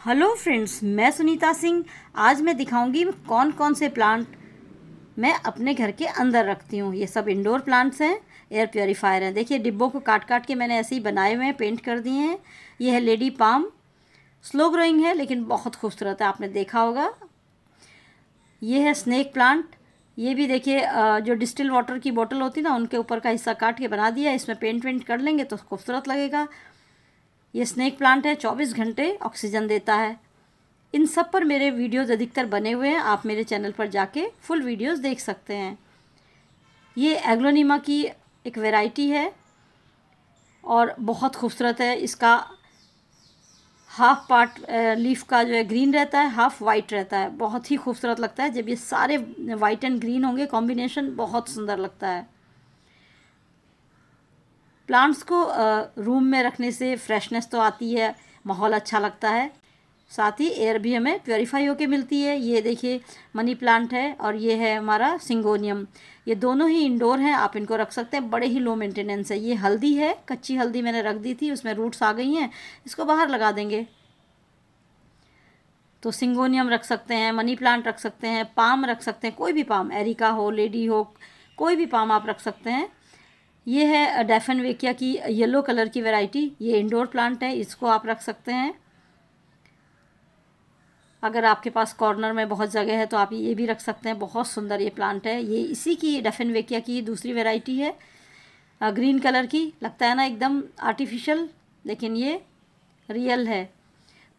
Hello friends, मैं सुनीता सिंह। आज मैं दिखाऊँगी कौन कौन से प्लांट मैं अपने घर के अंदर रखती हूँ। ये सब इंडोर प्लांट्स हैं एयर प्योरीफायर हैं। देखिए, डिब्बों को काट काट के मैंने ऐसे ही बनाए हुए हैं पेंट कर दिए हैं। ये है लेडी पाम स्लो ग्रोइंग है, लेकिन बहुत खूबसूरत है। आपने देखा होगा। ये है स्नैक प्लांट ये भी देखिए जो डिस्टिल वाटर की बोतल होती ना, उनके ऊपर का हिस्सा काट के बना दिया इसमें पेंट वेंट कर लेंगे तो खूबसूरत लगेगा। ये स्नेक प्लांट है, चौबीस घंटे ऑक्सीजन देता है। इन सब पर मेरे वीडियोज़ अधिकतर बने हुए हैं, आप मेरे चैनल पर जाके फुल वीडियोस देख सकते हैं। ये एग्लोनीमा की एक वैरायटी है और बहुत खूबसूरत है। इसका हाफ़ पार्ट लीफ का जो है ग्रीन रहता है हाफ़ वाइट रहता है। बहुत ही खूबसूरत लगता है। जब ये सारे वाइट एंड ग्रीन होंगे कॉम्बिनेशन बहुत सुंदर लगता है। प्लांट्स को रूम में रखने से फ्रेशनेस तो आती है, माहौल अच्छा लगता है। साथ ही एयर भी हमें प्योरीफाई होके मिलती है। ये देखिए, मनी प्लांट है और ये है हमारा सिंगोनियम। ये दोनों ही इंडोर हैं, आप इनको रख सकते हैं। बड़े ही लो मेंटेनेंस है। ये हल्दी है, कच्ची हल्दी मैंने रख दी थी, उसमें रूट्स आ गई हैं, इसको बाहर लगा देंगे। तो सिंगोनियम रख सकते हैं, मनी प्लांट रख सकते हैं, पाम रख सकते हैं, कोई भी पाम, एरिका हो, लेडी हो, कोई भी पाम आप रख सकते हैं। ये है डेफन वेकिया की येलो कलर की वैरायटी ये इंडोर प्लांट है, इसको आप रख सकते हैं। अगर आपके पास कॉर्नर में बहुत जगह है तो आप ये भी रख सकते हैं। बहुत सुंदर ये प्लांट है। ये इसी की डेफन वेकिया की दूसरी वैरायटी है ग्रीन कलर की। लगता है ना, एकदम आर्टिफिशियल लेकिन ये रियल है।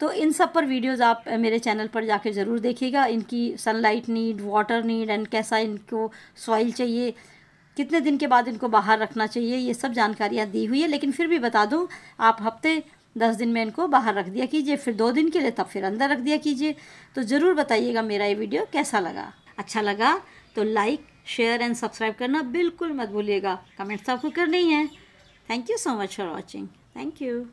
तो इन सब पर वीडियोस आप मेरे चैनल पर जाके ज़रूर देखिएगा। इनकी sunlight need water need and कैसा इनको सॉइल चाहिए। कितने दिन के बाद इनको बाहर रखना चाहिए, ये सब जानकारियाँ दी हुई है, लेकिन फिर भी बता दूँ, आप हफ़्ते दस दिन में इनको बाहर रख दिया कीजिए, फिर दो दिन के लिए तब फिर अंदर रख दिया कीजिए। तो ज़रूर बताइएगा मेरा ये वीडियो कैसा लगा। अच्छा लगा तो लाइक, शेयर एंड सब्सक्राइब करना बिल्कुल मत भूलिएगा। कमेंट्स आपको करनी है। Thank you so much for watching thank you